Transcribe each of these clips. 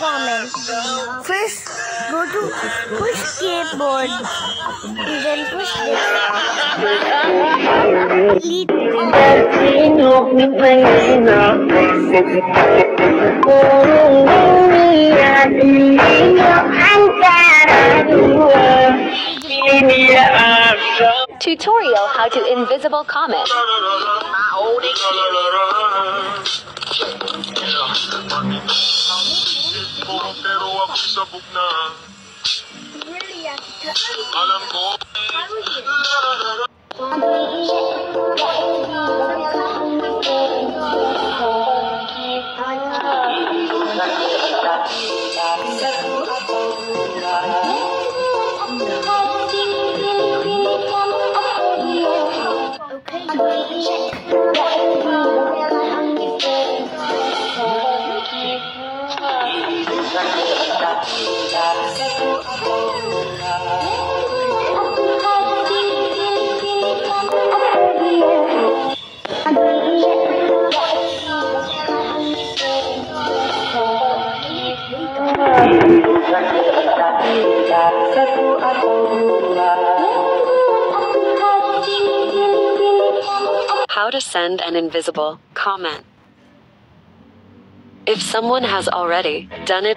First, go to push. Then push this. Tutorial how to invisible comment. Pero ako sabog na Alam ko How to send an invisible comment. If someone has already done it,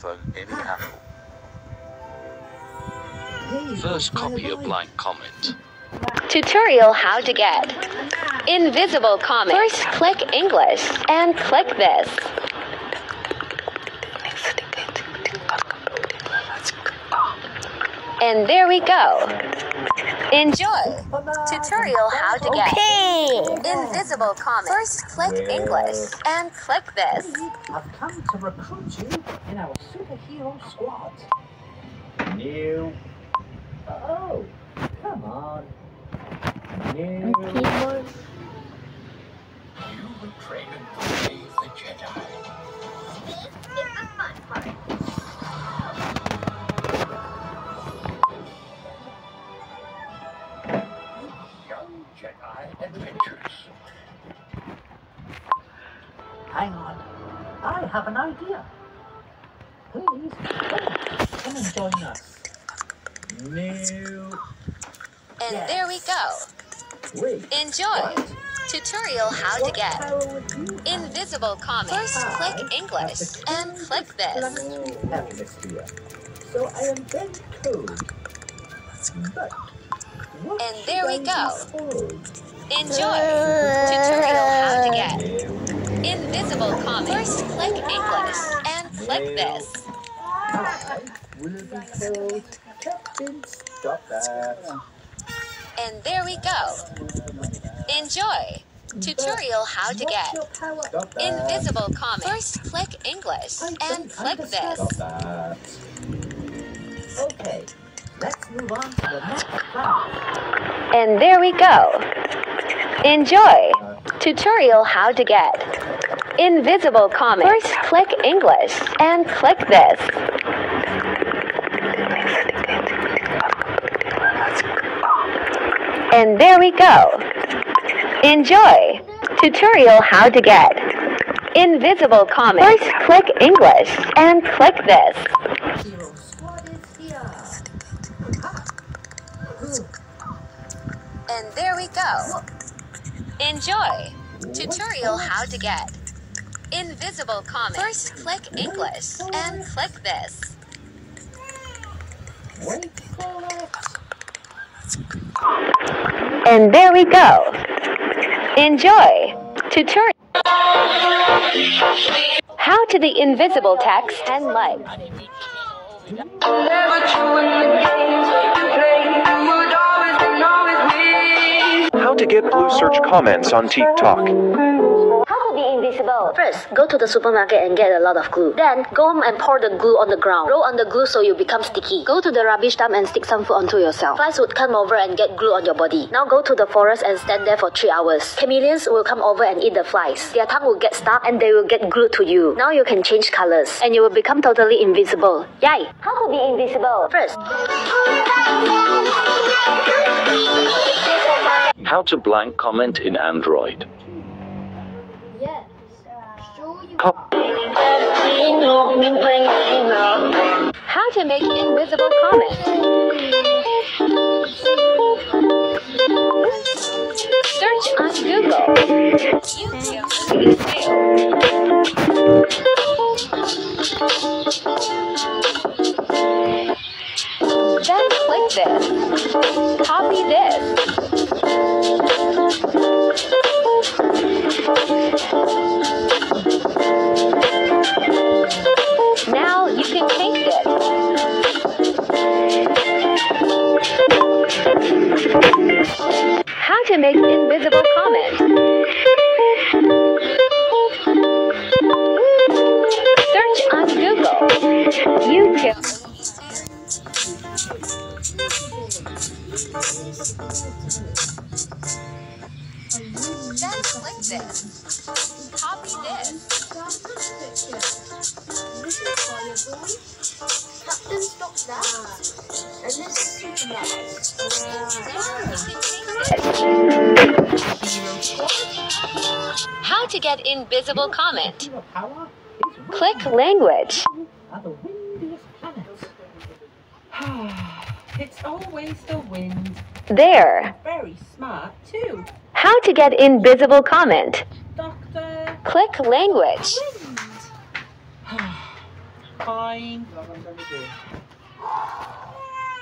comment in iPhone in Apple. First copy a blank comment. tutorial how to get invisible comment. First click English and click this. And there we go. Enjoy. Tutorial how to get Okay. invisible comment. First click English and click this. I've come to recruit you in our superhero squad. New. Oh, come on. New. Keyboard. You were training to save the Jedi Young Jedi Adventures Hang on. I have an idea. Please, come, and join us. New. And there we go. Wait. Enjoy. What? Tutorial how to get invisible comment. First click English and click this. So I invent code. What And there we go. Enjoy. Tutorial how to get invisible comment. First click English click this. I will be called Captain Stop That. And there we go. Enjoy. Tutorial how to get your power? Stop that. invisible comment. First click English and click this. Okay, let's move on to the next class. And there we go. Enjoy. Tutorial how to get invisible comment. First click English and click this. And there we go. Enjoy. Tutorial how to get invisible comment. First click English and click this. And there we go. Enjoy. Tutorial how to get invisible comment. First click English and click this. Wait for it. And there we go. Enjoy. Tutorial. How to the invisible text and legs. How to get blue search comments on TikTok. First, go to the supermarket and get a lot of glue. Then, go home and pour the glue on the ground. Roll on the glue so you become sticky. Go to the rubbish dump and stick some food onto yourself. Flies would come over and get glue on your body. Now go to the forest and stand there for 3 hours. Chameleons will come over and eat the flies. Their tongue will get stuck and they will get glued to you. Now you can change colors and you will become totally invisible. Yay! How to be invisible? First, How to blank comment in Android. How to make invisible comments. Search on Google. To get invisible comment. Hero power is weak Click language. are the windiest planets. it's always the wind. There. Very smart too. How to get invisible comment. Doctor Click language. Fine.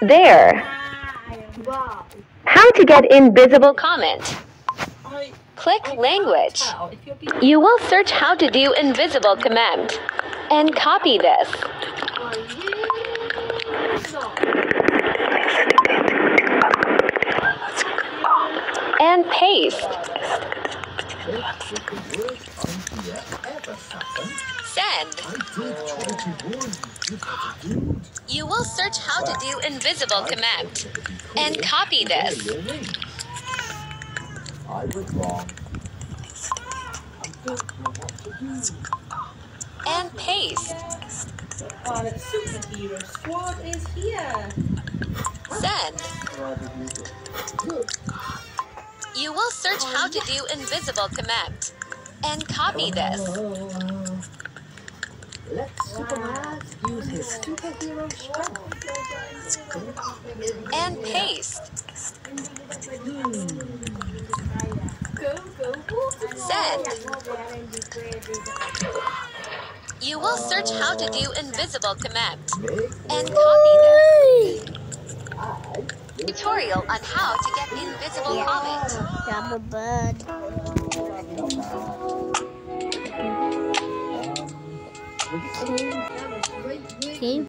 There. How to get invisible comment. Click language. You will search how to do invisible command and copy this. And paste. Send. You will search how to do invisible command and copy this. And paste. Oh, the superhero squad is here. Send. You will search how to do invisible command and copy this. Let Superman use his superhero strength. and paste. Hmm. Send. You will search how to do invisible command and copy this. Tutorial on how to get invisible comment. I'm a bird. Can you